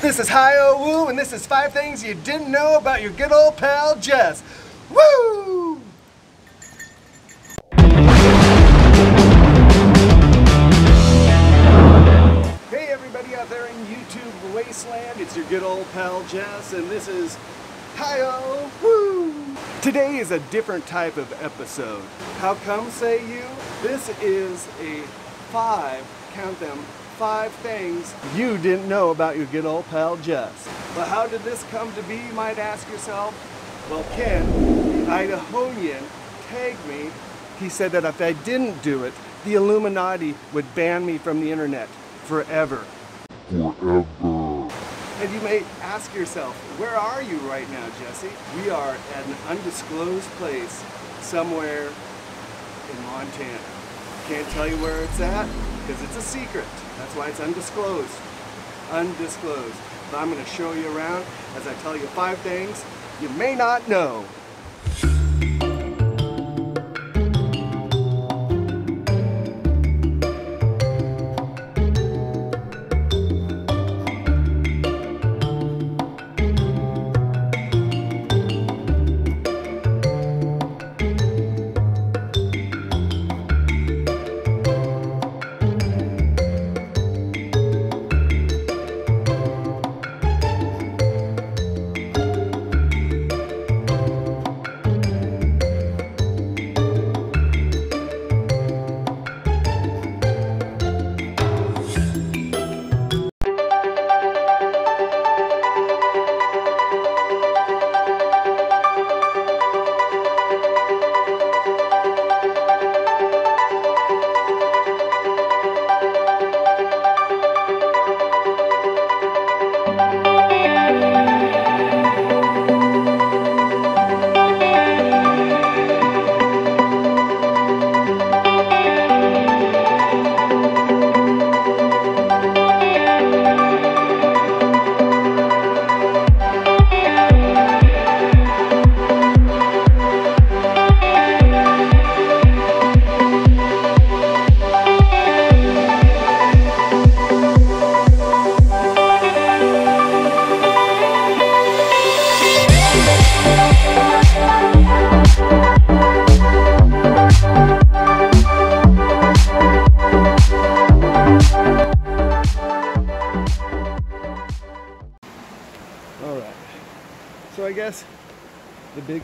This is HYOH-WU, and this is five things you didn't know about your good old pal Jess. Woo! Hey everybody out there in YouTube wasteland, it's your good old pal Jess, and this is Hi O Woo! Today is a different type of episode. How come, say you? This is a five, count them, five things you didn't know about your good old pal Jess. But how did this come to be, you might ask yourself? Well, Ken, the Idahonian, tagged me. He said that if I didn't do it, the Illuminati would ban me from the internet forever. forever. And you may ask yourself, where are you right now, Jesse? We are at an undisclosed place somewhere in Montana. Can't tell you where it's at because it's a secret. That's why it's undisclosed. Undisclosed. But I'm going to show you around as I tell you five things you may not know.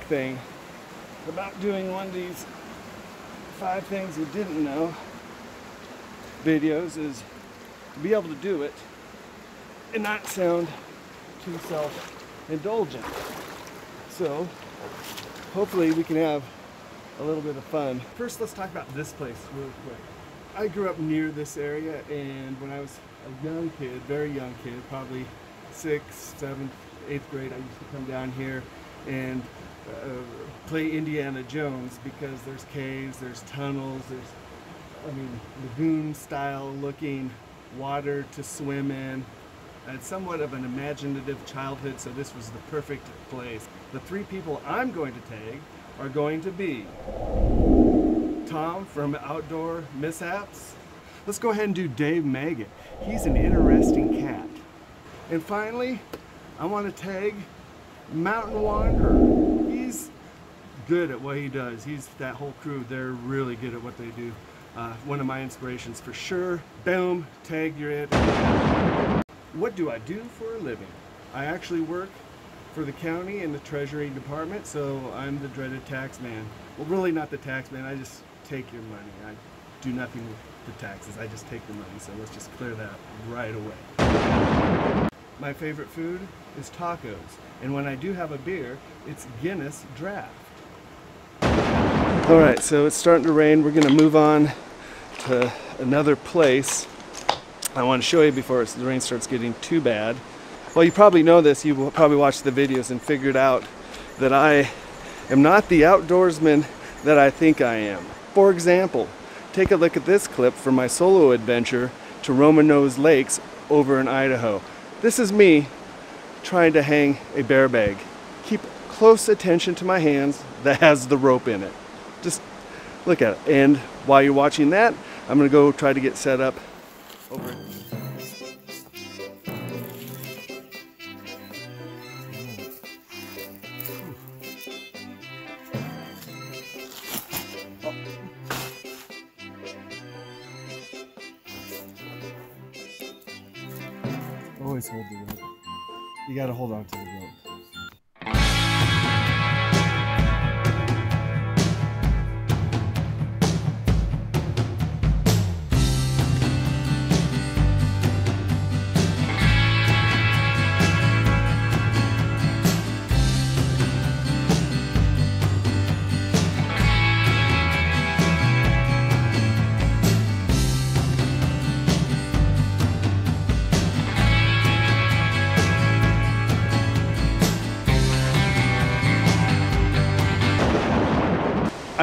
Thing about doing one of these five things you didn't know videos is be able to do it and not sound too self-indulgent. So hopefully we can have a little bit of fun. First, let's talk about this place real quick. I grew up near this area, and when I was a young kid, very young kid, probably sixth, seventh, eighth grade, I used to come down here and uh, play Indiana Jones because there's caves, there's tunnels, there's, I mean, lagoon-style looking water to swim in. I had somewhat of an imaginative childhood, so this was the perfect place. The three people I'm going to tag are going to be Tom from Outdoor Mishaps. Let's go ahead and do Dave Maggot. He's an interesting cat. And finally, I want to tag Mountain Wanderer. Good at what he does. He's that whole crew. They're really good at what they do. Uh, one of my inspirations for sure. Boom, tag you're it. What do I do for a living? I actually work for the county in the Treasury Department, so I'm the dreaded tax man. Well, really not the tax man. I just take your money. I do nothing with the taxes. I just take the money. So let's just clear that right away. My favorite food is tacos, and when I do have a beer, it's Guinness Draft. All right, so it's starting to rain. We're gonna move on to another place. I want to show you before the rain starts getting too bad. Well, you probably know this. You probably watched the videos and figured out that I am not the outdoorsman that I think I am. For example, take a look at this clip from my solo adventure to Roman Nose Lakes over in Idaho. This is me trying to hang a bear bag. Keep close attention to my hands that has the rope in it. Just look at it. And while you're watching that, I'm gonna go try to get set up over. Always hold the rope. You gotta hold on to the rope.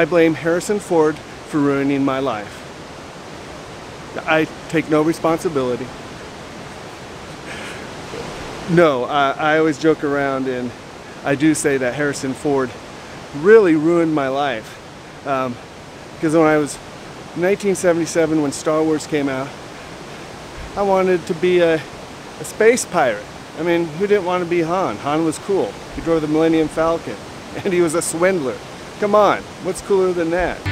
I blame Harrison Ford for ruining my life. I take no responsibility. No, I, I always joke around and I do say that Harrison Ford really ruined my life. Um, because when I was 1977, when Star Wars came out, I wanted to be a, a space pirate. I mean, who didn't want to be Han? Han was cool. He drove the Millennium Falcon and he was a swindler. Come on, what's cooler than that?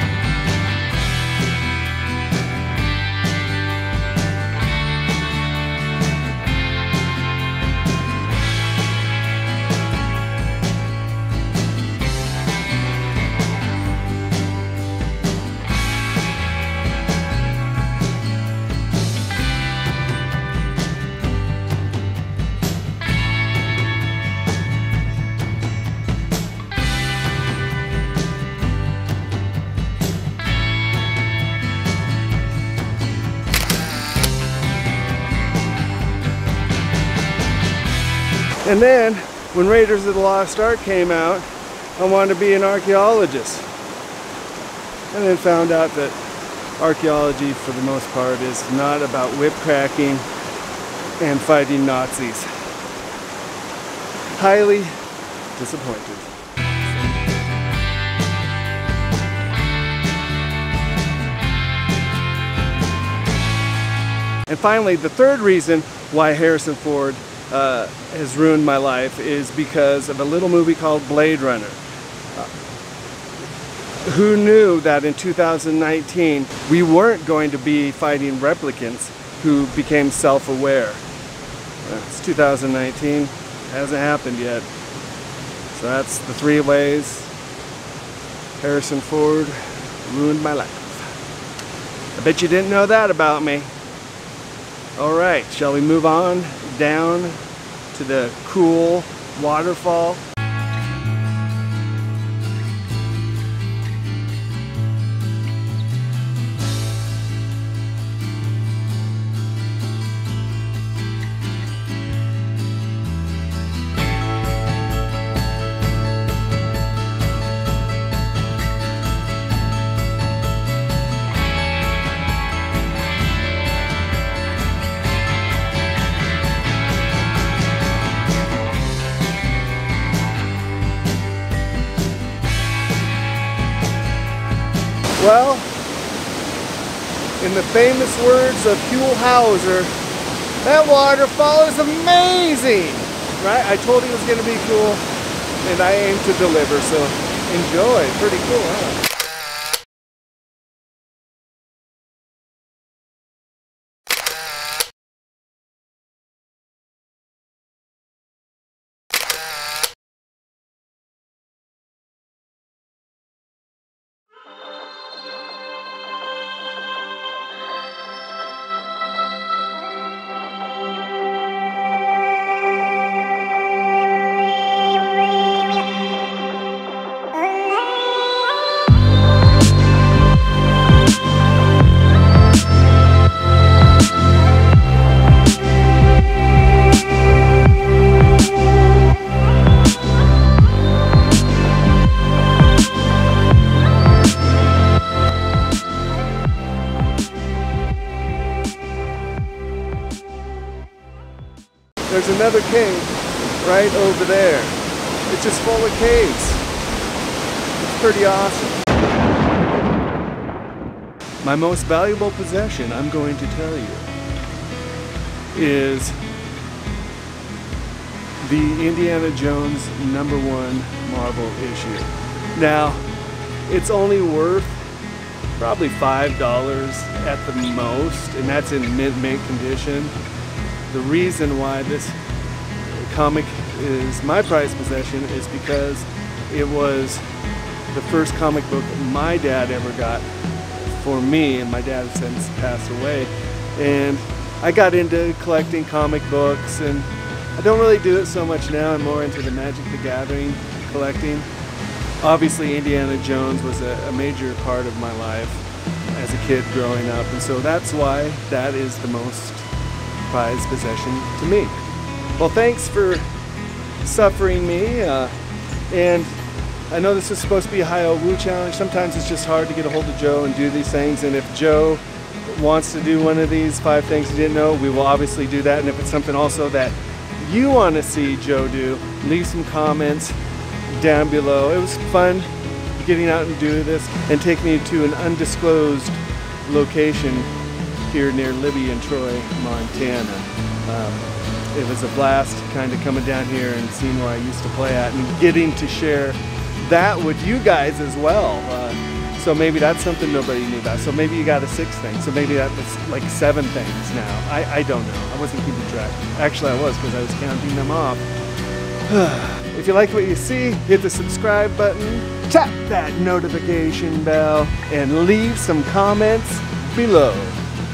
And then, when Raiders of the Lost Ark came out, I wanted to be an archaeologist. And then found out that archaeology, for the most part, is not about whip cracking and fighting Nazis. Highly disappointed. And finally, the third reason why Harrison Ford uh, has ruined my life is because of a little movie called Blade Runner. Uh, who knew that in 2019 we weren't going to be fighting replicants who became self-aware? It's 2019, hasn't happened yet. So that's the three ways Harrison Ford ruined my life. I bet you didn't know that about me. All right, shall we move on down to the cool waterfall? Well, in the famous words of Huell Howser, that waterfall is amazing! Right? I told you it was going to be cool, and I aim to deliver, so enjoy. Pretty cool, huh? There's another cave right over there. It's just full of caves. It's pretty awesome. My most valuable possession, I'm going to tell you, is the Indiana Jones number one Marvel issue. Now, it's only worth probably $5 at the most, and that's in mid-mint condition. The reason why this comic is my prized possession is because it was the first comic book my dad ever got for me, and my dad has since passed away. And I got into collecting comic books, and I don't really do it so much now. I'm more into the Magic the Gathering collecting. Obviously, Indiana Jones was a, a major part of my life as a kid growing up, and so that's why that is the most prized possession to me. Well, thanks for suffering me, uh, and I know this is supposed to be a HYOH-WU challenge. Sometimes it's just hard to get a hold of Joe and do these things, and if Joe wants to do one of these five things you didn't know, we will obviously do that. And if it's something also that you want to see Joe do, leave some comments down below. It was fun getting out and doing this and take me to an undisclosed location here near Libby and Troy, Montana. Um, it was a blast kind of coming down here and seeing where I used to play at and getting to share that with you guys as well. Uh, so maybe that's something nobody knew about. So maybe you got a sixth thing. So maybe that's like seven things now. I, I don't know. I wasn't keeping track. Actually, I was because I was counting them off. if you like what you see, hit the subscribe button, tap that notification bell, and leave some comments below.